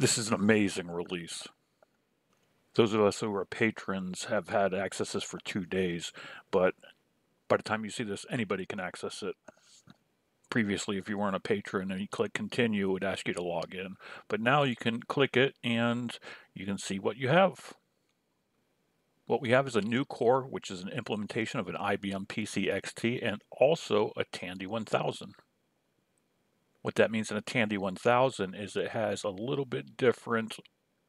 This is an amazing release. Those of us who are patrons have had access this for two days, but by the time you see this, anybody can access it. Previously, if you weren't a patron and you click continue, it would ask you to log in. But now you can click it and you can see what you have. What we have is a new core, which is an implementation of an IBM PC XT and also a Tandy 1000. What that means in a Tandy 1000 is it has a little bit different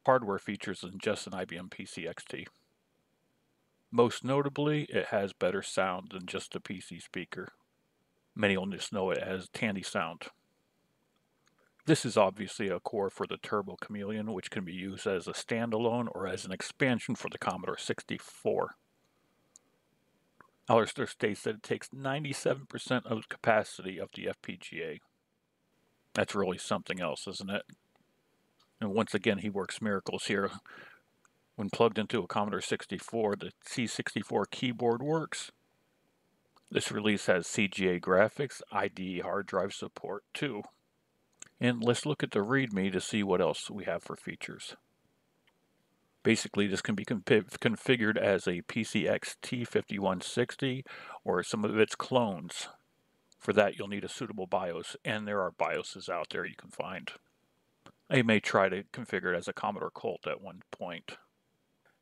hardware features than just an IBM PC XT. Most notably, it has better sound than just a PC speaker. Many will just know it as Tandy Sound. This is obviously a core for the Turbo Chameleon, which can be used as a standalone or as an expansion for the Commodore 64. Alistair states that it takes 97% of the capacity of the FPGA. That's really something else, isn't it? And once again, he works miracles here. When plugged into a Commodore 64, the C64 keyboard works. This release has CGA graphics, IDE hard drive support too. And let's look at the README to see what else we have for features. Basically, this can be configured as a PCXT 5160 or some of its clones. For that, you'll need a suitable BIOS, and there are BIOSes out there you can find. I may try to configure it as a Commodore Colt at one point.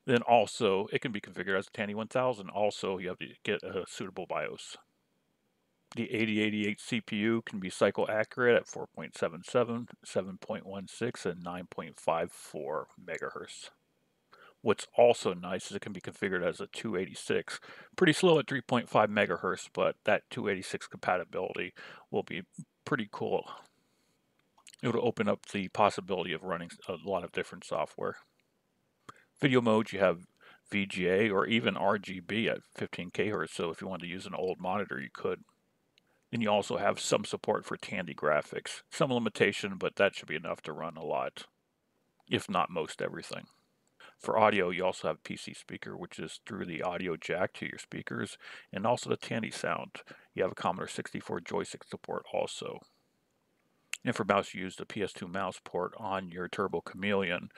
Then also, it can be configured as a Tandy 1000. Also, you have to get a suitable BIOS. The 8088 CPU can be cycle accurate at 4.77, 7.16, and 9.54 megahertz. What's also nice is it can be configured as a 286. Pretty slow at 3.5 megahertz, but that 286 compatibility will be pretty cool. It will open up the possibility of running a lot of different software. Video modes, you have VGA or even RGB at 15 kHz, so if you wanted to use an old monitor, you could. Then you also have some support for Tandy graphics. Some limitation, but that should be enough to run a lot, if not most everything. For audio, you also have PC speaker, which is through the audio jack to your speakers, and also the Tandy sound. You have a Commodore 64 joystick support also. And for mouse, you use the PS2 mouse port on your Turbo Chameleon,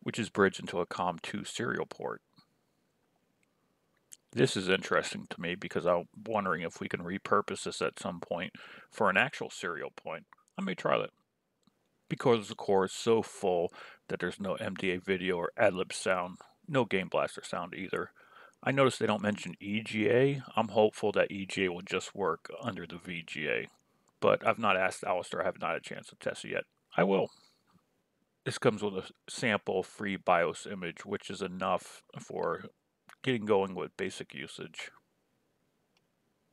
which is bridged into a COM2 serial port. This is interesting to me because I'm wondering if we can repurpose this at some point for an actual serial point. Let me try that. Because the core is so full that there's no MDA video or AdLib sound, no Game Blaster sound either. I noticed they don't mention EGA. I'm hopeful that EGA will just work under the VGA. But I've not asked Alistair, I have not had a chance to test it yet. I will. This comes with a sample free BIOS image, which is enough for getting going with basic usage.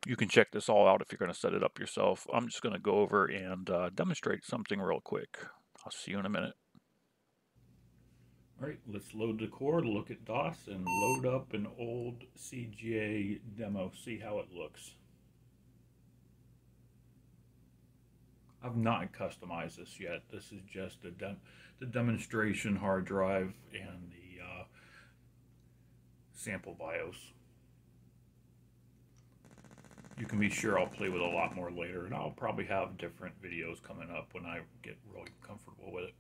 You can check this all out if you're going to set it up yourself. I'm just going to go over and uh, demonstrate something real quick. I'll see you in a minute. All right, let's load the core, look at DOS, and load up an old CGA demo, see how it looks. I've not customized this yet. This is just a dem the demonstration hard drive and the uh, sample BIOS. You can be sure I'll play with a lot more later, and I'll probably have different videos coming up when I get really comfortable with it.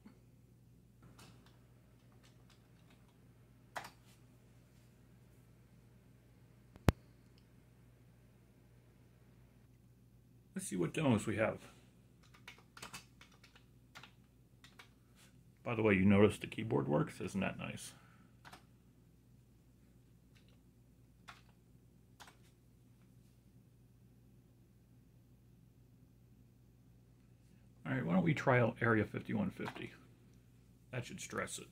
Let's see what demos we have. By the way, you notice the keyboard works? Isn't that nice? All right, why don't we try out Area 5150? That should stress it.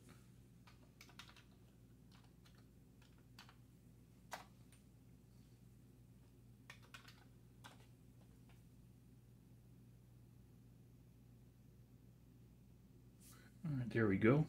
All right, there we go.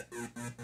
Yeah.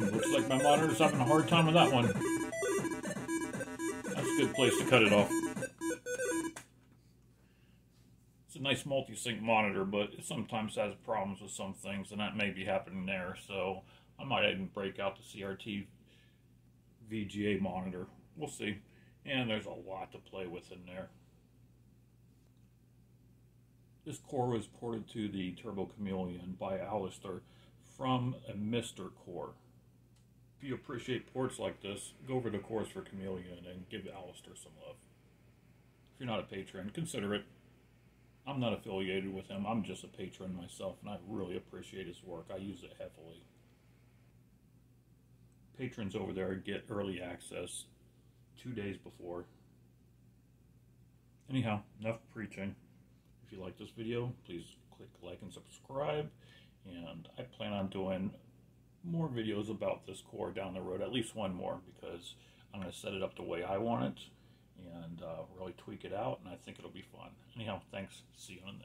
Looks like my monitor's having a hard time with that one. That's a good place to cut it off. It's a nice multi-sync monitor, but it sometimes has problems with some things, and that may be happening there. So I might even break out the CRT VGA monitor. We'll see. And there's a lot to play with in there. This core was ported to the Turbo Chameleon by Alistair from a MiSTer core. If you appreciate ports like this, go over to Cores for Chameleon and give Alistair some love. If you're not a patron, consider it. I'm not affiliated with him, I'm just a patron myself, and I really appreciate his work. I use it heavily. Patrons over there get early access two days before. Anyhow, enough preaching. If you like this video, please click like and subscribe. And I plan on doing more videos about this core down the road, at least one more, because I'm going to set it up the way I want it and uh, really tweak it out, and I think it'll be fun. Anyhow, thanks. See you in the.